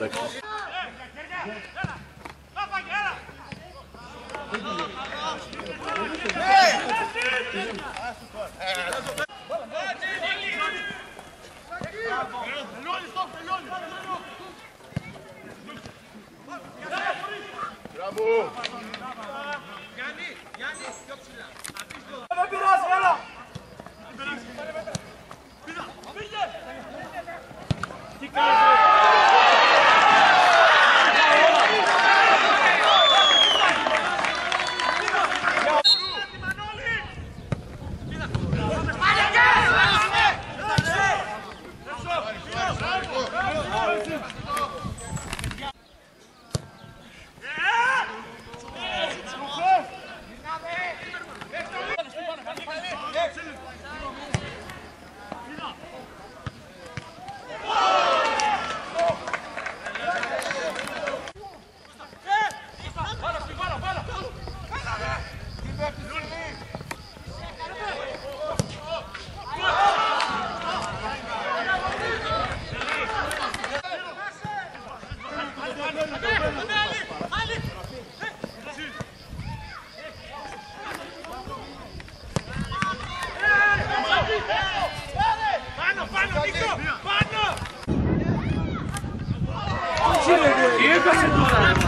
Bravo! Vem pra segunda!